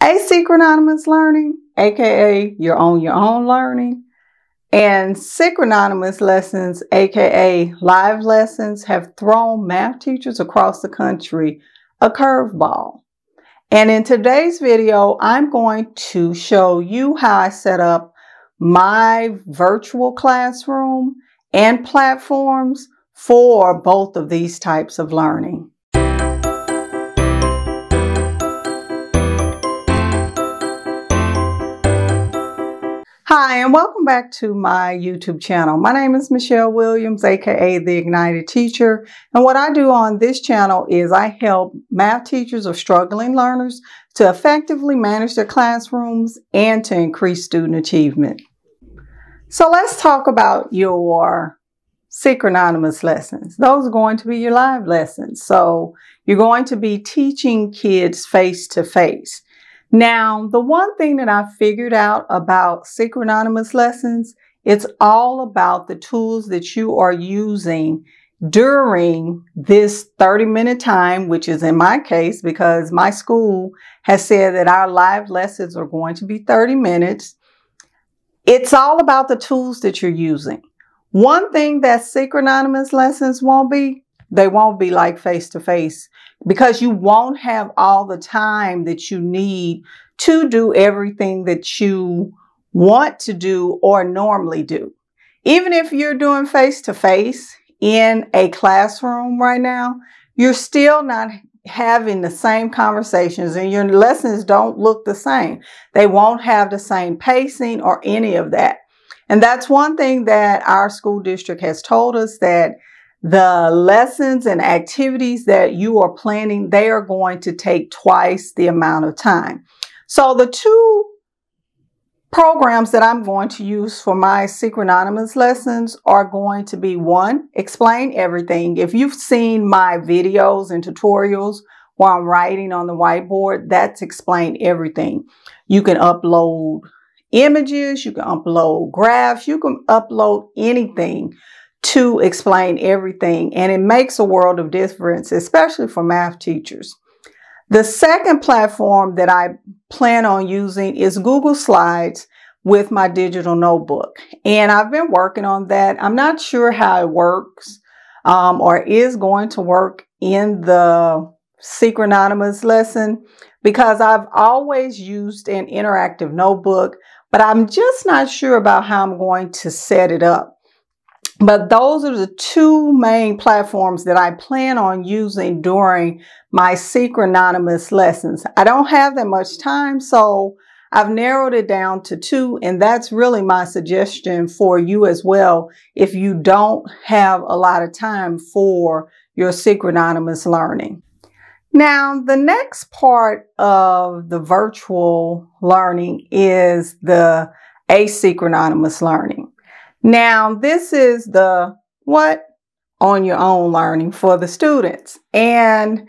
Asynchronous learning, aka you're on your own learning, and synchronous lessons, aka live lessons, have thrown math teachers across the country a curveball. And in today's video, I'm going to show you how I set up my virtual classroom and platforms for both of these types of learning. Hi, and welcome back to my YouTube channel. My name is Michelle Williams, aka The Ignited Teacher. And what I do on this channel is I help math teachers or struggling learners to effectively manage their classrooms and to increase student achievement. So let's talk about your synchronous lessons. Those are going to be your live lessons. So you're going to be teaching kids face to face. Now, the one thing that I figured out about synchronous lessons, it's all about the tools that you are using during this 30 minute time, which is in my case because my school has said that our live lessons are going to be 30 minutes. It's all about the tools that you're using. One thing that synchronous lessons won't be, they won't be like face to face because you won't have all the time that you need to do everything that you want to do or normally do. Even if you're doing face to face in a classroom right now, you're still not having the same conversations and your lessons don't look the same. They won't have the same pacing or any of that. And that's one thing that our school district has told us that the lessons and activities that you are planning, they are going to take twice the amount of time. So the two programs that I'm going to use for my synchronous lessons are going to be one, explain everything. If you've seen my videos and tutorials while I'm writing on the whiteboard, that's explain everything. You can upload images, you can upload graphs, you can upload anything to explain everything. And it makes a world of difference, especially for math teachers. The second platform that I plan on using is Google Slides with my digital notebook. And I've been working on that. I'm not sure how it works um, or is going to work in the synchronous lesson because I've always used an interactive notebook, but I'm just not sure about how I'm going to set it up. But those are the two main platforms that I plan on using during my synchronous lessons. I don't have that much time, so I've narrowed it down to two, and that's really my suggestion for you as well if you don't have a lot of time for your synchronous learning. Now, the next part of the virtual learning is the asynchronous learning. Now, this is the what on your own learning for the students. And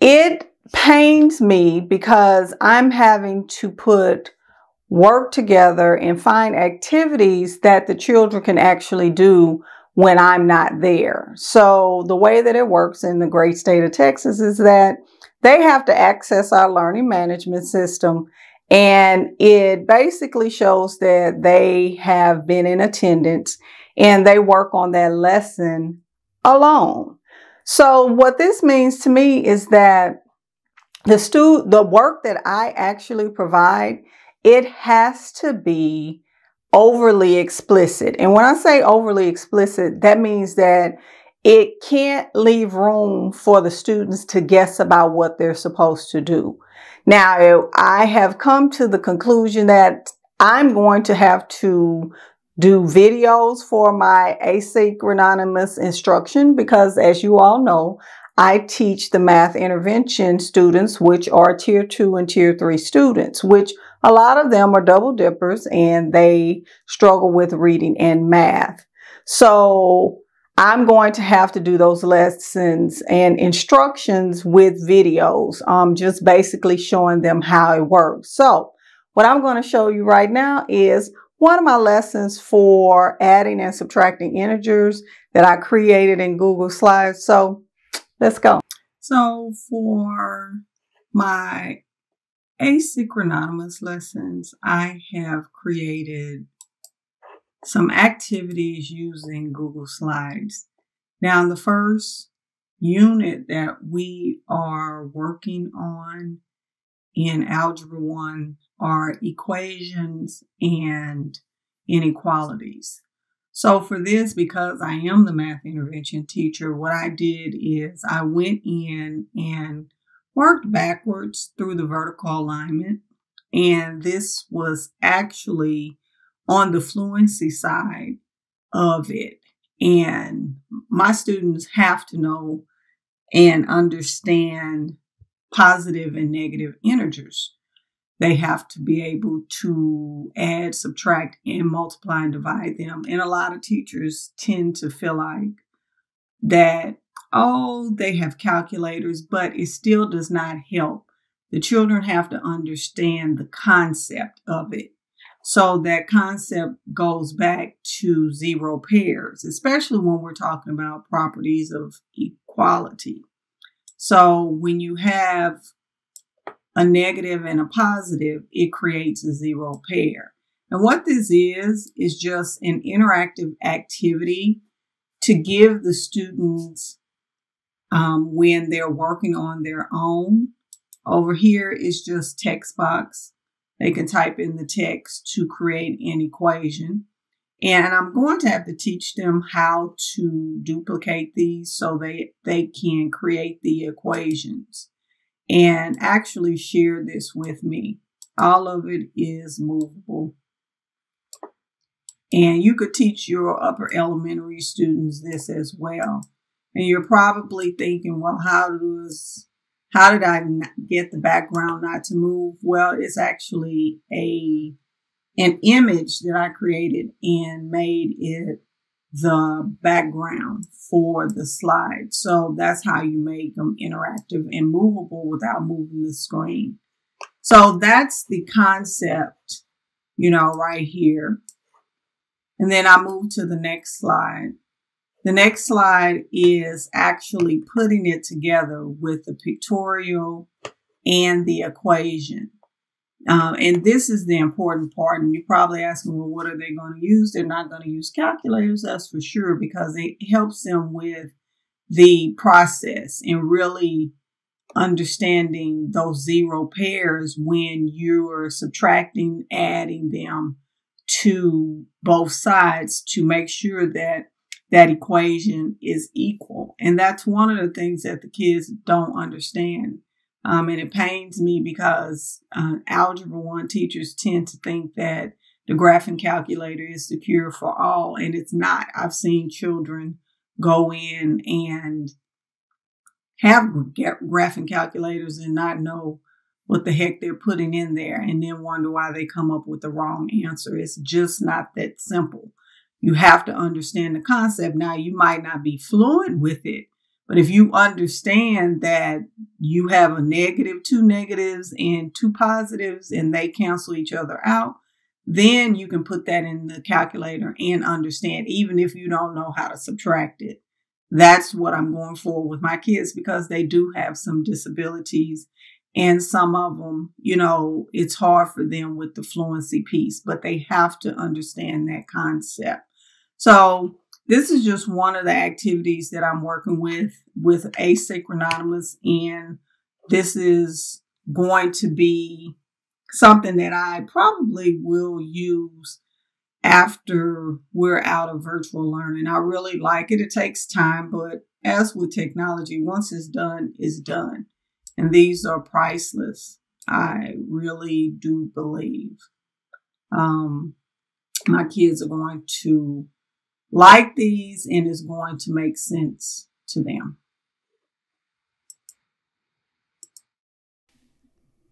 it pains me because I'm having to put work together and find activities that the children can actually do when I'm not there. So the way that it works in the great state of Texas is that they have to access our learning management system and it basically shows that they have been in attendance and they work on that lesson alone. So what this means to me is that the stu the work that I actually provide, it has to be overly explicit. And when I say overly explicit, that means that it can't leave room for the students to guess about what they're supposed to do. Now, I have come to the conclusion that I'm going to have to do videos for my asynchronous instruction because as you all know, I teach the math intervention students, which are tier two and tier three students, which a lot of them are double dippers and they struggle with reading and math. So I'm going to have to do those lessons and instructions with videos, um, just basically showing them how it works. So what I'm going to show you right now is one of my lessons for adding and subtracting integers that I created in Google Slides. So let's go. So for my asynchronous lessons, I have created some activities using Google Slides. Now, in the first unit that we are working on in Algebra 1 are equations and inequalities. So for this, because I am the math intervention teacher, what I did is I went in and worked backwards through the vertical alignment. And this was actually on the fluency side of it. And my students have to know and understand positive and negative integers. They have to be able to add, subtract, and multiply and divide them. And a lot of teachers tend to feel like that, oh, they have calculators, but it still does not help. The children have to understand the concept of it. So that concept goes back to zero pairs, especially when we're talking about properties of equality. So when you have a negative and a positive, it creates a zero pair. And what this is, is just an interactive activity to give the students um, when they're working on their own. Over here is just text box. They can type in the text to create an equation. And I'm going to have to teach them how to duplicate these so they, they can create the equations and actually share this with me. All of it is movable. And you could teach your upper elementary students this as well. And you're probably thinking, well, how does how did I get the background not to move? Well, it's actually a an image that I created and made it the background for the slide. So that's how you make them interactive and movable without moving the screen. So that's the concept, you know, right here. And then I move to the next slide. The next slide is actually putting it together with the pictorial and the equation. Um, and this is the important part. And you're probably asking, well, what are they going to use? They're not going to use calculators, that's for sure, because it helps them with the process and really understanding those zero pairs when you're subtracting, adding them to both sides to make sure that that equation is equal. And that's one of the things that the kids don't understand. Um, and it pains me because uh, Algebra 1 teachers tend to think that the graphing calculator is the cure for all, and it's not. I've seen children go in and have graphing calculators and not know what the heck they're putting in there and then wonder why they come up with the wrong answer. It's just not that simple. You have to understand the concept. Now, you might not be fluent with it, but if you understand that you have a negative, two negatives, and two positives, and they cancel each other out, then you can put that in the calculator and understand, even if you don't know how to subtract it. That's what I'm going for with my kids because they do have some disabilities. And some of them, you know, it's hard for them with the fluency piece, but they have to understand that concept. So this is just one of the activities that I'm working with with asynchronous and this is going to be something that I probably will use after we're out of virtual learning. I really like it. It takes time, but as with technology, once it's done, it's done. And these are priceless. I really do believe. Um, my kids are going to like these and is going to make sense to them.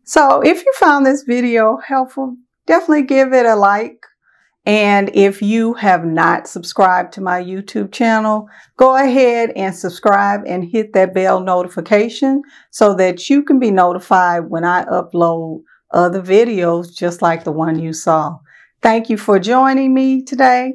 So if you found this video helpful, definitely give it a like. And if you have not subscribed to my YouTube channel, go ahead and subscribe and hit that bell notification so that you can be notified when I upload other videos just like the one you saw. Thank you for joining me today